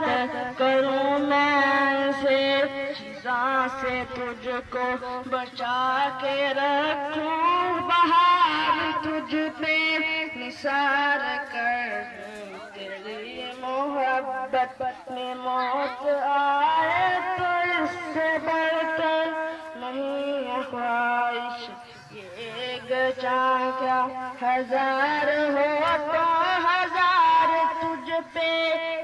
حفاظت کروں میں سے چیزاں سے تجھ کو بچا کے رکھوں، بہار تجھ پہ نثار کر تیری محبت۔ میں موت آئے تو اس سے بڑھ کر نہیں خواہش۔ یہ گچا کیا ہزار ہو